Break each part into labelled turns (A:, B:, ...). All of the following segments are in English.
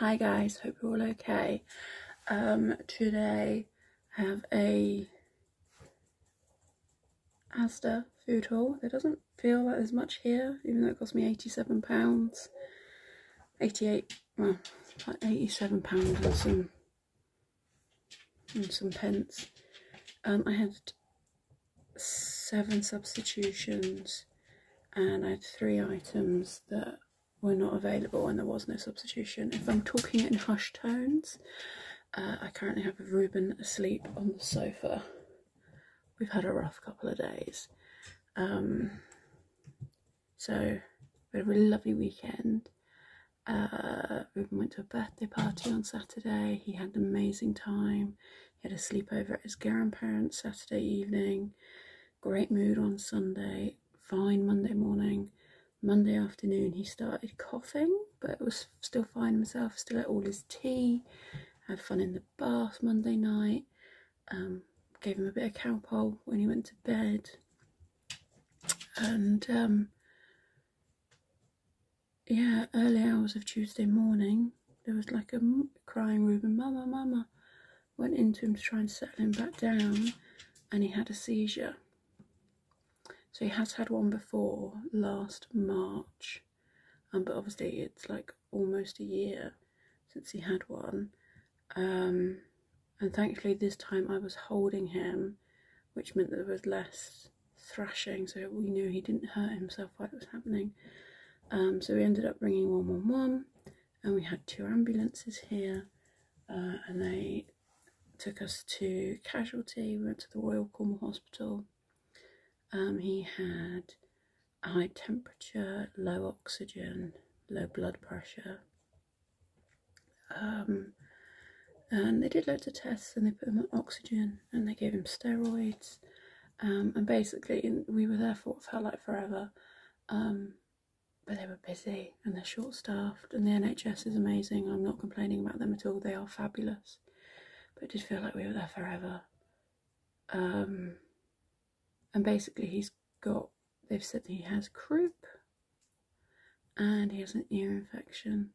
A: Hi guys, hope you're all okay. Um, today I have a Asda food haul. It doesn't feel like there's much here, even though it cost me £87. 88 well, like £87 and some and some pence. Um, I had seven substitutions and I had three items that were not available and there was no substitution. If I'm talking in hushed tones, uh, I currently have Ruben asleep on the sofa. We've had a rough couple of days. Um, so, we had a really lovely weekend. Uh, Ruben went to a birthday party on Saturday. He had an amazing time. He had a sleepover at his grandparents Saturday evening. Great mood on Sunday. Fine Monday morning. Monday afternoon he started coughing, but was still fine himself, still ate all his tea, had fun in the bath Monday night, um, gave him a bit of Calpol when he went to bed, and um, yeah, early hours of Tuesday morning, there was like a crying Ruben, Mama, Mama, went into him to try and settle him back down, and he had a seizure. So he has had one before last March, um, but obviously it's like almost a year since he had one. Um, and thankfully this time I was holding him, which meant that there was less thrashing, so we knew he didn't hurt himself while it was happening. Um, so we ended up bringing 111, and we had two ambulances here, uh, and they took us to casualty. We went to the Royal Cornwall Hospital um, he had high temperature, low oxygen, low blood pressure. Um, and they did loads of tests and they put him on oxygen and they gave him steroids. Um, and basically, we were there for what felt like forever. Um, but they were busy and they're short staffed, and the NHS is amazing. I'm not complaining about them at all, they are fabulous. But it did feel like we were there forever. Um, and basically he's got they've said he has croup and he has an ear infection.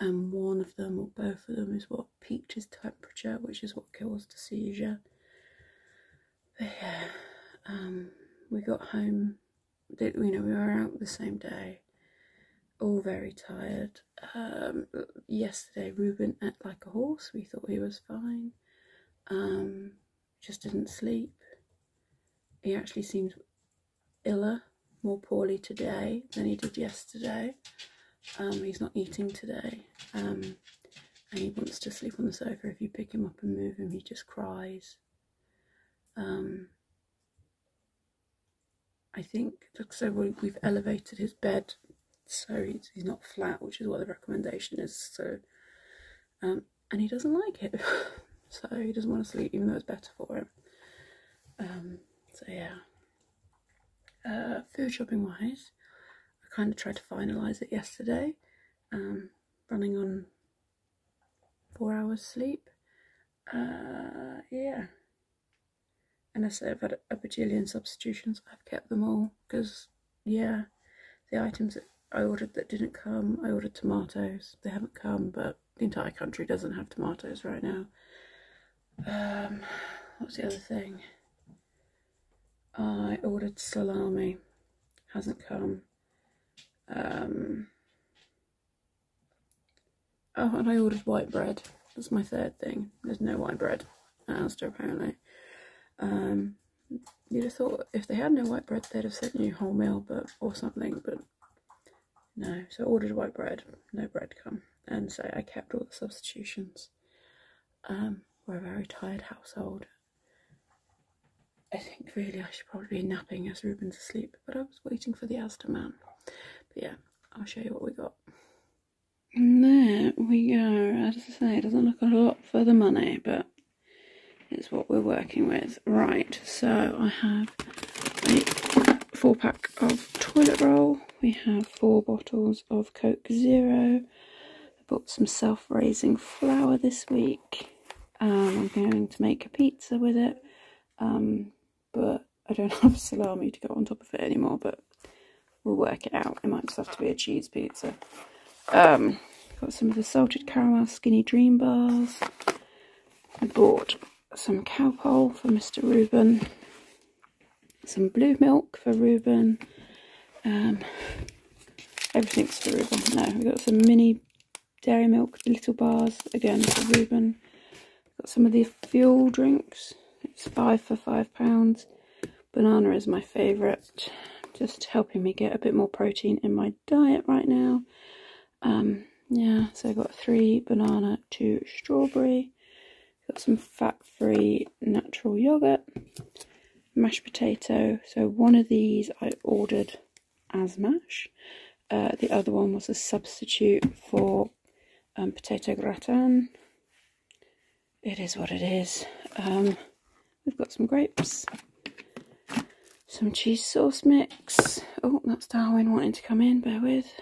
A: And one of them or both of them is what peaked his temperature which is what caused the seizure. But yeah um, we got home did you know we were out the same day all very tired. Um, yesterday Ruben ate like a horse. We thought he was fine. Um, just didn't sleep he actually seems iller, more poorly today than he did yesterday. Um, he's not eating today, um, and he wants to sleep on the sofa. If you pick him up and move him, he just cries. Um, I think so. We've elevated his bed so he's, not flat, which is what the recommendation is. So, um, and he doesn't like it, so he doesn't want to sleep, even though it's better for him. Um, so yeah. Uh, food shopping wise, I kind of tried to finalise it yesterday. Um, running on four hours sleep. Uh, yeah. And I say I've had a bajillion substitutions. I've kept them all because, yeah, the items that I ordered that didn't come, I ordered tomatoes. They haven't come, but the entire country doesn't have tomatoes right now. Um, what's the other thing? I ordered salami, hasn't come. Um, oh, and I ordered white bread. That's my third thing. There's no white bread at Asda apparently. Um, you'd have thought if they had no white bread, they'd have sent you wholemeal, but or something, but no. So I ordered white bread, no bread come, and so I kept all the substitutions. Um, we're a very tired household, I think really I should probably be napping as Ruben's asleep, but I was waiting for the Asda man. But yeah, I'll show you what we got. And there we go. As I say, it doesn't look a lot for the money, but it's what we're working with. Right, so I have a four pack of toilet roll. We have four bottles of Coke Zero. I bought some self-raising flour this week. Um, I'm going to make a pizza with it. Um, but I don't have salami to go on top of it anymore, but we'll work it out. It might just have to be a cheese pizza. Um, got some of the salted caramel skinny dream bars. I bought some Calpol for Mr. Ruben, some blue milk for Ruben, um, everything's for Ruben. No, we've got some mini dairy milk little bars again for Ruben. Got some of the fuel drinks. It's five for five pounds. Banana is my favourite. Just helping me get a bit more protein in my diet right now. Um, yeah, so I got three banana, two strawberry. Got some fat-free natural yogurt, mashed potato. So one of these I ordered as mash. Uh, the other one was a substitute for um, potato gratin. It is what it is. Um, we've got some grapes, some cheese sauce mix. Oh, that's Darwin wanting to come in, bear with.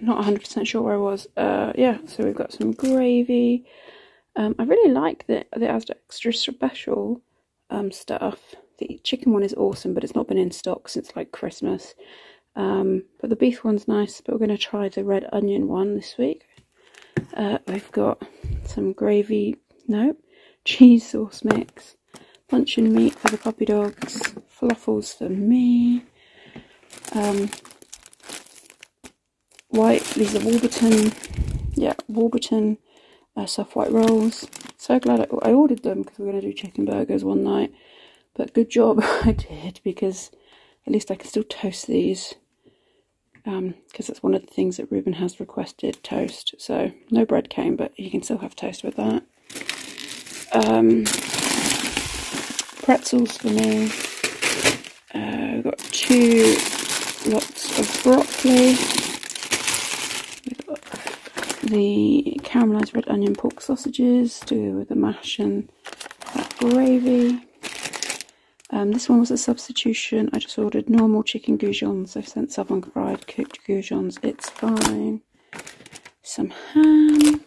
A: Not 100% sure where I was. Uh, yeah, so we've got some gravy. Um, I really like the, the extra special um, stuff. The chicken one is awesome, but it's not been in stock since like Christmas. Um, but the beef one's nice, but we're going to try the red onion one this week. Uh, we've got some gravy, no, cheese sauce mix, luncheon meat for the puppy dogs, fluffles for me, um, white, these are Warburton, yeah, Warburton uh, soft white rolls. So glad I, I ordered them because we we're going to do chicken burgers one night. But good job I did because at least I can still toast these because um, that's one of the things that Ruben has requested, toast. So no bread came, but you can still have toast with that. Um, pretzels for me. Uh, we've got two lots of broccoli. We've got the caramelised red onion pork sausages to with the mash and gravy. Um, this one was a substitution. I just ordered normal chicken goujons. I've sent southern fried cooked goujons. It's fine. Some ham.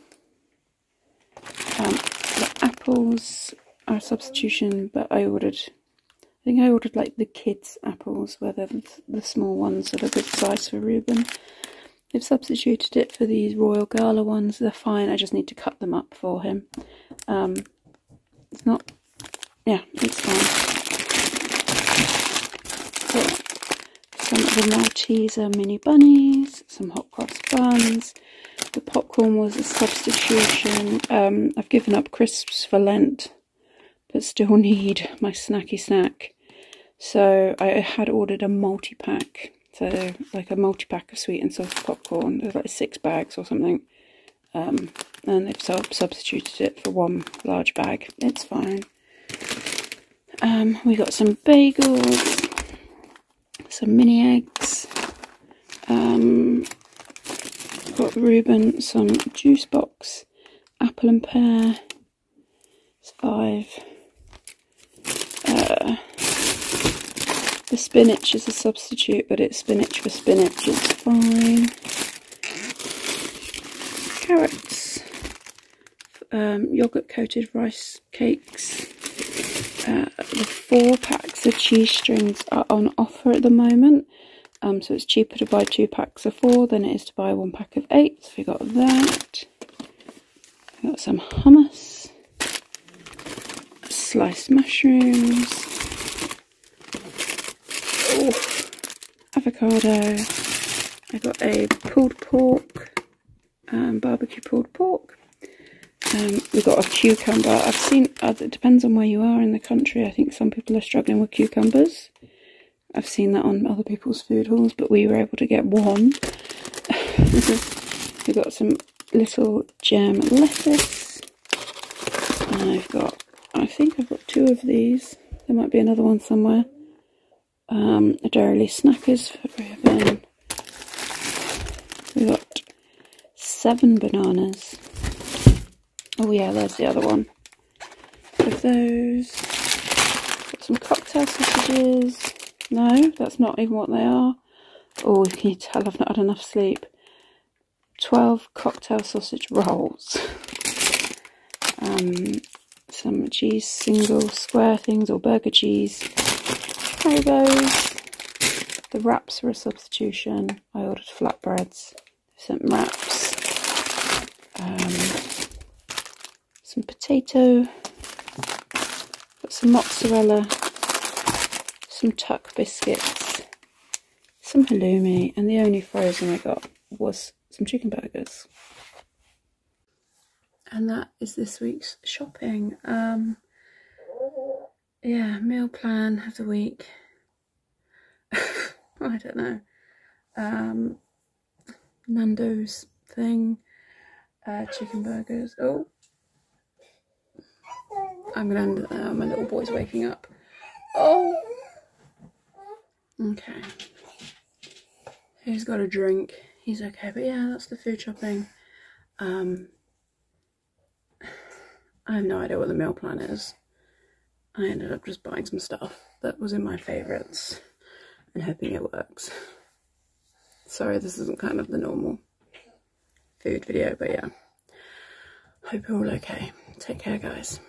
A: Apples are a substitution, but I ordered. I think I ordered like the kids' apples, where they're the small ones that are good size for Ruben. They've substituted it for these Royal Gala ones. They're fine. I just need to cut them up for him. Um, it's not. Yeah, it's fine. some of the Malteser mini bunnies, some hot cross buns. The popcorn was a substitution. Um, I've given up crisps for Lent, but still need my snacky snack. So I had ordered a multi-pack, so like a multi-pack of sweet and salty popcorn. There's like six bags or something. Um, and they've sub substituted it for one large bag. It's fine. Um, we got some bagels, some mini eggs. Um, got Ruben some juice box, apple and pear. It's five. Uh, the spinach is a substitute, but it's spinach for spinach. It's fine. Carrots. Um, yogurt coated rice cakes. Uh, the four packs of cheese strings are on offer at the moment. Um, so it's cheaper to buy two packs of four than it is to buy one pack of eight. So we got that. We got some hummus, sliced mushrooms, avocado. I got a pulled pork, um, barbecue pulled pork, um, we've got a cucumber. I've seen, uh, it depends on where you are in the country. I think some people are struggling with cucumbers. I've seen that on other people's food hauls, but we were able to get one. we've got some little gem lettuce. And I've got, I think I've got two of these. There might be another one somewhere. Um, a Dairy Snackers for Ruben. We've got seven bananas. Oh yeah, there's the other one. Of those. Got some cocktail sausages. No, that's not even what they are. Oh, can you tell I've not had enough sleep? 12 cocktail sausage rolls. um, some cheese single square things or burger cheese. Haribos. The wraps were a substitution. I ordered flatbreads. Some wraps. Um, some potato. Got some mozzarella some Tuc biscuits, some halloumi, and the only frozen I got was some chicken burgers. And that is this week's shopping. Um, yeah, meal plan of the week. I don't know. Um, Nando's thing, uh, chicken burgers. Oh, I'm gonna end it there. My little boy's waking up. Oh, okay. He's got a drink. He's okay, but yeah, that's the food shopping. Um, I have no idea what the meal plan is. I ended up just buying some stuff that was in my favourites and hoping it works. Sorry, this isn't kind of the normal food video, but yeah. Hope you're all okay. Take care, guys.